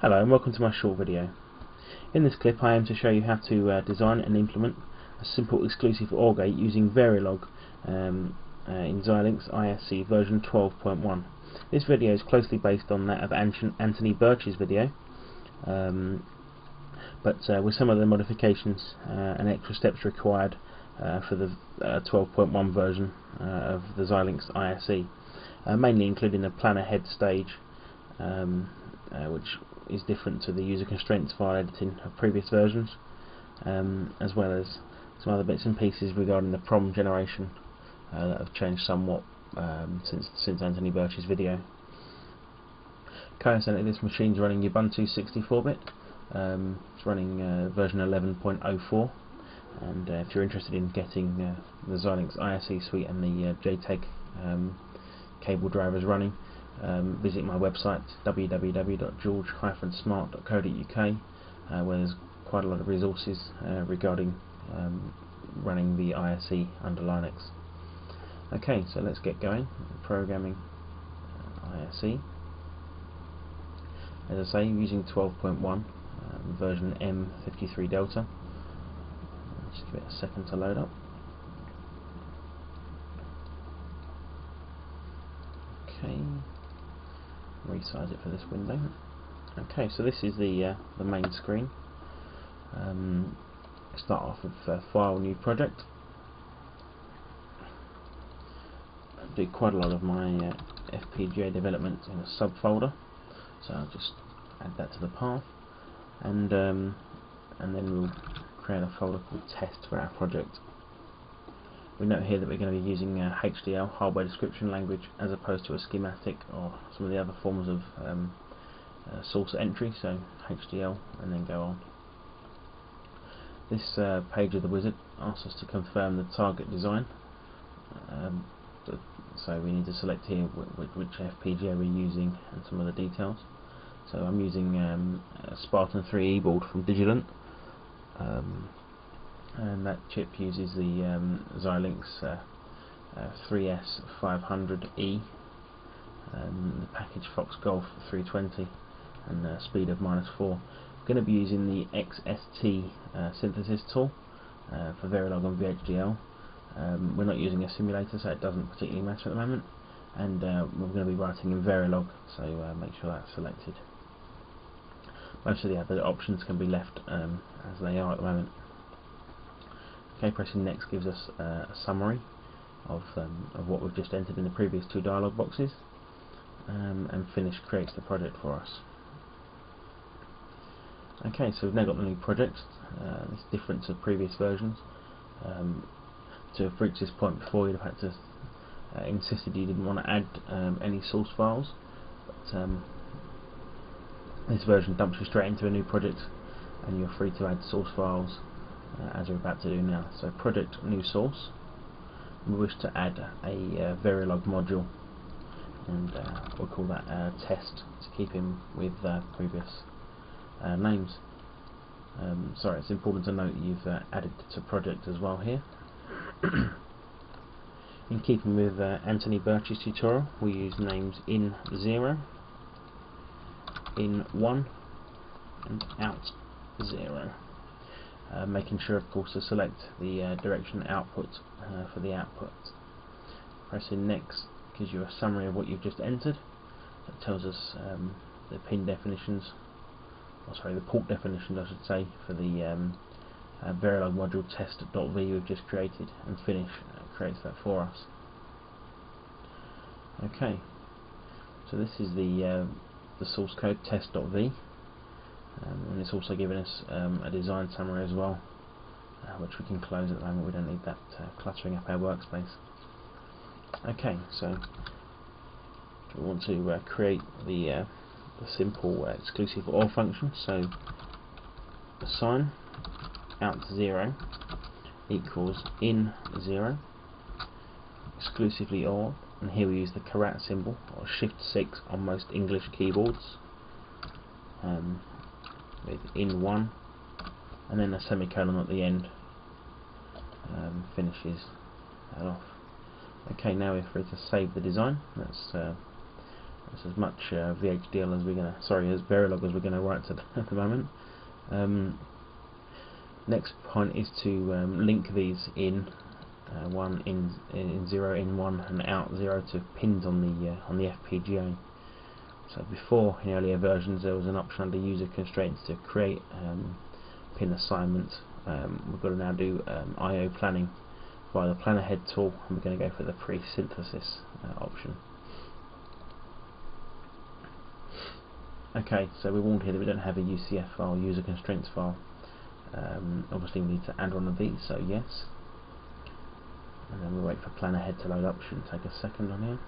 Hello and welcome to my short video. In this clip I aim to show you how to uh, design and implement a simple exclusive OR gate using Verilog um, uh, in Xilinx ISE version 12.1. This video is closely based on that of Anthony Birch's video um, but uh, with some of the modifications uh, and extra steps required uh, for the 12.1 uh, version of the Xilinx ISE mainly including the PlanAhead stage um, which is different to the user constraints file editing of previous versions, um, as well as some other bits and pieces regarding the PROM generation uh, that have changed somewhat um, since since Anthony Birch's video. Coincidentally, this machine is running Ubuntu 64-bit. Um, it's running uh, version 11.04, and uh, if you're interested in getting uh, the Xilinx ISE suite and the uh, JTAG um, cable drivers running, um, visit my website www.george-smart.co.uk uh, where there's quite a lot of resources uh, regarding um, running the ISE under Linux. Okay, so let's get going. Programming uh, ISE. As I say, using 12.1 um, version M53 Delta. Just give it a second to load up. Okay resize it for this window. Okay, so this is the uh, the main screen. Um, start off with uh, File, New Project. I do quite a lot of my uh, FPGA development in a subfolder, so I'll just add that to the path, and um, and then we'll create a folder called Test for our project. We note here that we're going to be using uh, HDL, hardware description language, as opposed to a schematic or some of the other forms of um, uh, source entry, so HDL and then go on. This uh, page of the wizard asks us to confirm the target design. Um, so we need to select here wh which FPGA we're using and some of the details. So I'm using um, a Spartan 3E board from Digilent. Um, and that chip uses the um, Xilinx uh, uh, 3S500E um, the package Fox Golf 320 and uh, speed of minus 4 going to be using the XST uh, synthesis tool uh, for Verilog and VHDL um, we're not using a simulator so it doesn't particularly matter at the moment. And uh, we're going to be writing in Verilog so make sure that's selected. Most of the other options can be left um, as they are at the moment Okay, pressing next gives us uh, a summary of, um, of what we've just entered in the previous two dialog boxes um, and finish creates the project for us. Okay, so we've now got the new project. Uh, it's different to previous versions. Um, to have reached this point before, you'd have had to uh, insisted you didn't want to add um, any source files. But um, this version dumps you straight into a new project, and you're free to add source files uh, as we're about to do now. So project new source. We wish to add a uh, Verilog module and uh, we'll call that uh, test to keep in with uh, previous uh, names. Um, sorry, it's important to note you've uh, added to project as well here. in keeping with Anthony Birch's tutorial, we use names in 0, in 1 and out 0 uh, making sure of course to select the uh, direction output uh, for the output. Pressing next gives you a summary of what you've just entered. It tells us um, the pin definitions, or sorry, the port definitions I should say, for the um, uh, Verilog module test.v we've just created, and finish uh, creates that for us. Okay, so this is the uh, the source code test.v um, and it's also given us um, a design summary as well uh, which we can close at the moment, we don't need that uh, cluttering up our workspace. Okay, so we want to uh, create the, uh, the simple uh, exclusive OR function, so assign out 0 equals in 0 exclusively OR and here we use the caret symbol or shift 6 on most English keyboards. Um, with in one and then a semicolon at the end um, finishes that off. Okay, now if we're free to save the design. Let's uh, That's as much uh, VHDL as we're gonna, sorry, as Verilog as we're gonna write to at the moment. Um, next point is to um, link these in uh, one in in zero in one and out zero to pins on the uh, on the FPGA. So before in earlier versions there was an option under user constraints to create um, pin assignments. Um, we've got to now do um, I/O planning via the PlanAhead tool, and we're going to go for the pre-synthesis uh, option. Okay, so we're warned here that we don't have a UCF file, user constraints file. Um, obviously we need to add one of these, so yes. And then we'll wait for PlanAhead to load up, shouldn't take a second on here.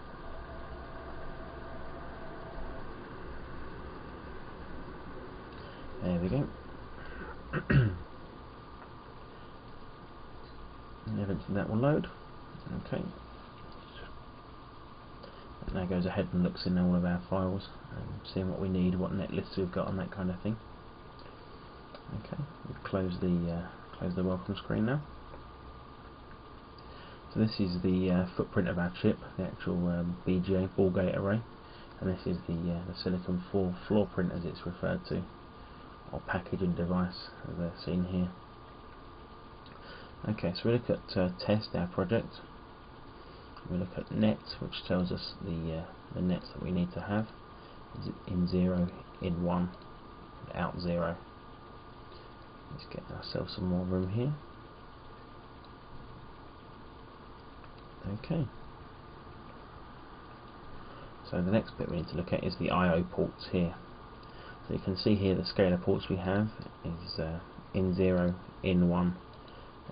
There we go. eventually that will load. Okay. It now goes ahead and looks in all of our files, and seeing what we need, what netlists we've got, and that kind of thing. Okay, we close the uh, close the welcome screen now. So this is the uh, footprint of our chip, the actual um, BGA ball gate array, and this is the uh, the silicon floor floor print as it's referred to or packaging device as they're seen here. Okay, so we look at uh, test our project. We look at net, which tells us the uh, the nets that we need to have in zero, in one, out zero. Let's get ourselves some more room here. Okay. So the next bit we need to look at is the I.O. ports here. So you can see here the scalar ports we have is uh, in 0, in 1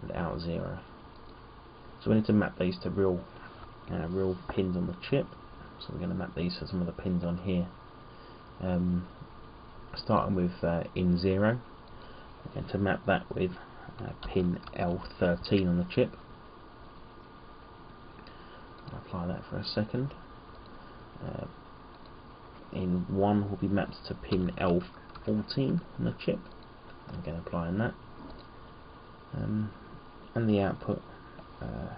and out 0. So we need to map these to real uh, real pins on the chip. So we're going to map these to some of the pins on here. Um, starting with uh, in 0, we're going to map that with uh, pin L13 on the chip. Apply that for a second. In 1 will be mapped to pin L14 on the chip. Again applying that. Um, and the output uh,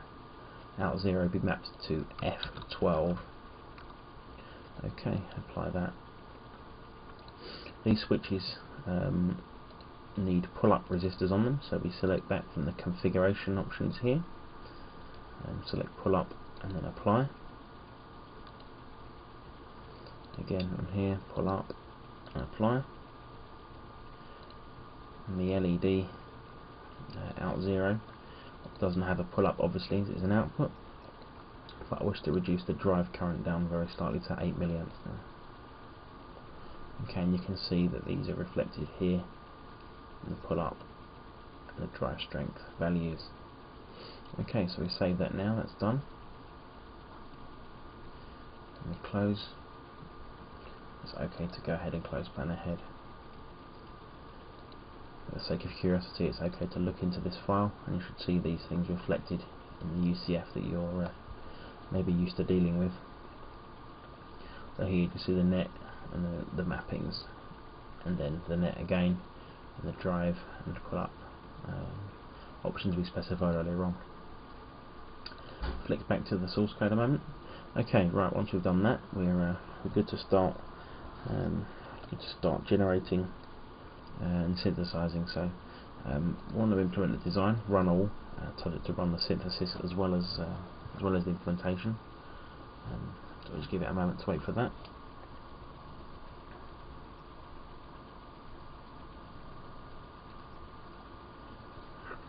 out 0 will be mapped to F12. Okay, apply that. These switches um, need pull-up resistors on them, so we select that from the configuration options here. And select pull-up and then apply again on here pull up and apply. And the LED uh, out 0 doesn't have a pull up obviously it's an output. But I wish to reduce the drive current down very slightly to 8 milliamps now. Okay and you can see that these are reflected here in the pull up and the drive strength values. Okay so we save that now that's done. And we close it's okay to go ahead and close PlanAhead. For the sake of curiosity, it's okay to look into this file and you should see these things reflected in the UCF that you're uh, maybe used to dealing with. So here you can see the net and the, the mappings and then the net again and the drive and pull up um, options we specified earlier on. Flick back to the source code a moment. Okay, right, once we've done that, we're, uh, we're good to start um, to start generating and synthesizing. So um, want to implement the design, run all, uh, tell it to run the synthesis as well as uh, as well as the implementation. Um, so just give it a moment to wait for that.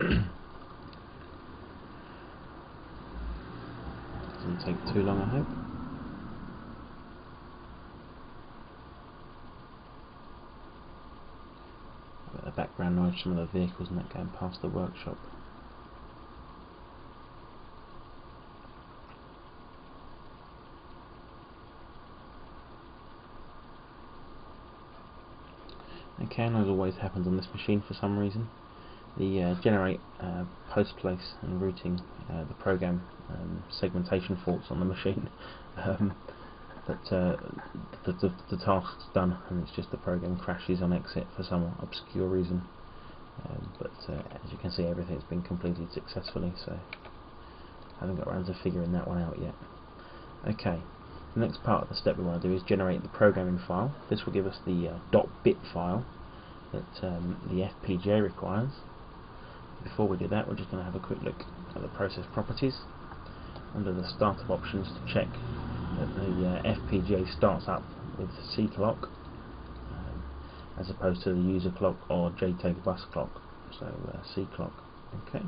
Doesn't take too long, I hope. Noise some of the vehicles and that going past the workshop. Okay, and as always happens on this machine for some reason, the uh, generate uh, post place and routing uh, the program um, segmentation faults on the machine. um, that uh, the, the, the task's done and it's just the program crashes on exit for some obscure reason. Um, but uh, as you can see everything's been completed successfully so I haven't got around to figuring that one out yet. Okay, The next part of the step we want to do is generate the programming file. This will give us the uh, .bit file that um, the FPGA requires. Before we do that, we're just going to have a quick look at the process properties under the startup options to check that the uh, FPGA starts up with C clock as opposed to the user clock or JTAG bus clock. So uh, C clock. Okay.